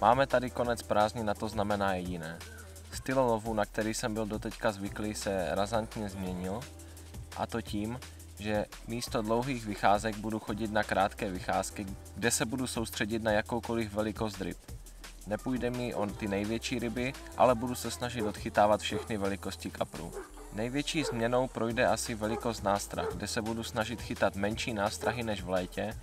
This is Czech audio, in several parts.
Máme tady konec prázdnin na to znamená jediné. Styl lovu, na který jsem byl doteďka zvyklý, se razantně změnil a to tím, že místo dlouhých vycházek budu chodit na krátké vycházky, kde se budu soustředit na jakoukoliv velikost ryb. Nepůjde mi o ty největší ryby, ale budu se snažit odchytávat všechny velikosti kaprů. Největší změnou projde asi velikost nástrah, kde se budu snažit chytat menší nástrahy než v létě.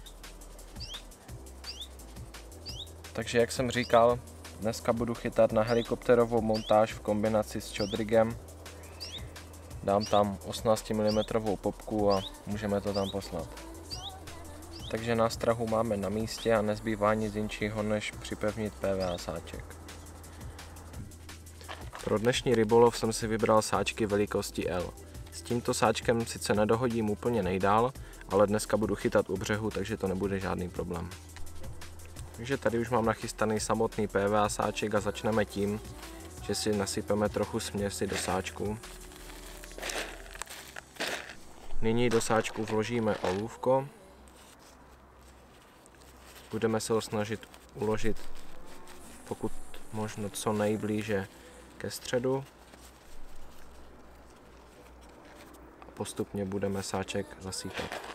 Takže jak jsem říkal, dneska budu chytat na helikopterovou montáž v kombinaci s čodrigem. Dám tam 18 mm popku a můžeme to tam poslat. Takže nástrahu máme na místě a nezbývá nic jinčího, než připevnit PVA sáček. Pro dnešní rybolov jsem si vybral sáčky velikosti L. S tímto sáčkem sice nedohodím úplně nejdál, ale dneska budu chytat u břehu, takže to nebude žádný problém. Takže tady už mám nachystaný samotný PVA sáček a začneme tím, že si nasypeme trochu směsi do sáčku. Nyní do sáčku vložíme olůvko. Budeme se ho snažit uložit pokud možno co nejblíže ke středu. A postupně budeme sáček zasýpat.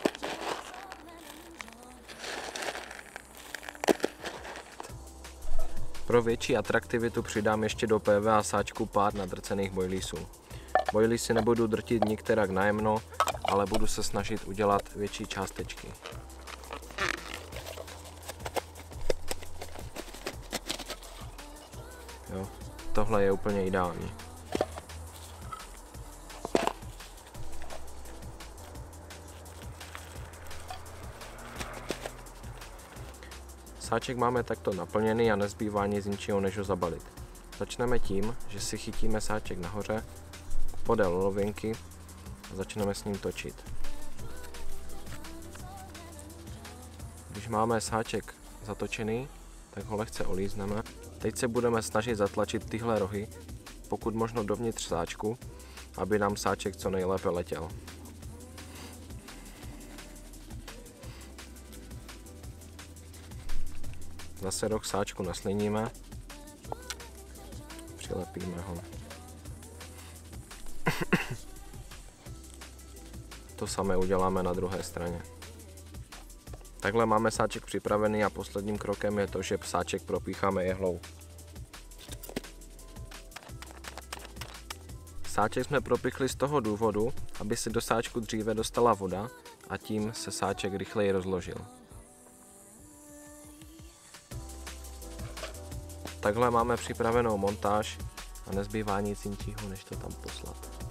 Pro větší atraktivitu přidám ještě do PVA sáčku pár nadrcených bojlísů. Bojlísy nebudu drtit nikterak najemno, ale budu se snažit udělat větší částečky. Jo, tohle je úplně ideální. Sáček máme takto naplněný a nezbývá nic ničeho než ho zabalit. Začneme tím, že si chytíme sáček nahoře podél lovinky a začneme s ním točit. Když máme sáček zatočený, tak ho lehce olízneme. Teď se budeme snažit zatlačit tyhle rohy, pokud možno dovnitř sáčku, aby nám sáček co nejlépe letěl. Zase roh sáčku nasliníme, přilepíme ho. To samé uděláme na druhé straně. Takhle máme sáček připravený a posledním krokem je to, že sáček propícháme jehlou. Sáček jsme propichli z toho důvodu, aby se do sáčku dříve dostala voda a tím se sáček rychleji rozložil. Takhle máme připravenou montáž a nezbývá nic jinčího, než to tam poslat.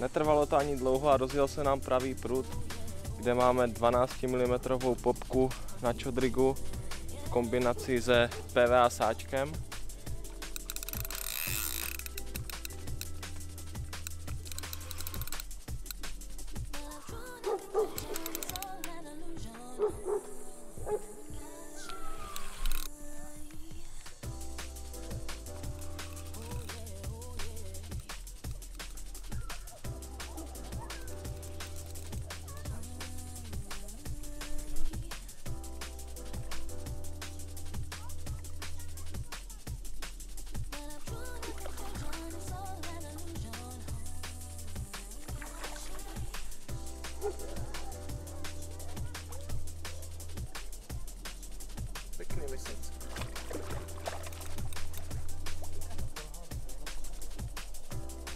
Netrvalo to ani dlouho a rozjel se nám pravý prut, kde máme 12 mm popku na čodrigu v kombinaci se PVA sáčkem.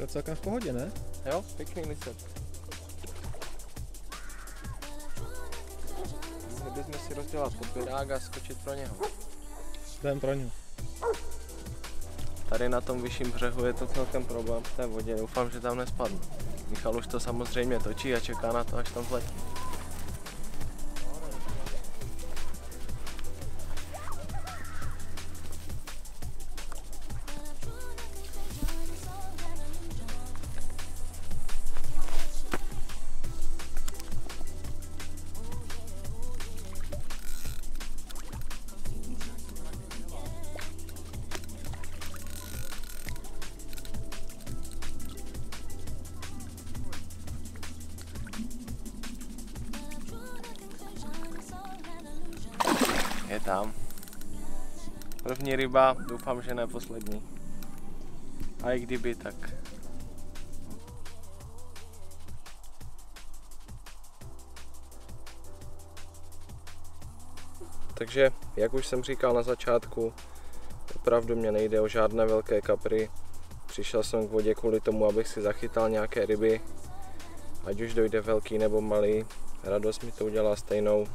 Celkem v pohodě, ne? Jo, pěkný lisek. Mohli bychom si rozdělat podběrák a skočit pro něho. Jdem pro ně. Tady na tom vyšším břehu je to celkem problém v té vodě, doufám, že tam nespadnu. Michal už to samozřejmě točí a čeká na to, až tam zletí. Je tam. První ryba, doufám, že ne poslední. A i kdyby, tak Takže, jak už jsem říkal na začátku, opravdu mě nejde o žádné velké kapry. Přišel jsem k vodě kvůli tomu, abych si zachytal nějaké ryby, ať už dojde velký nebo malý. Radost mi to udělá stejnou.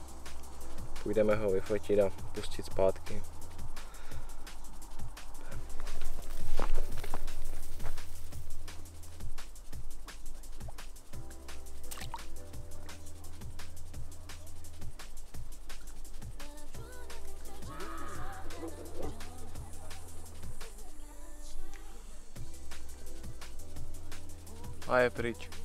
Půjdeme ho vyfotit a pustit zpátky. A je pryč.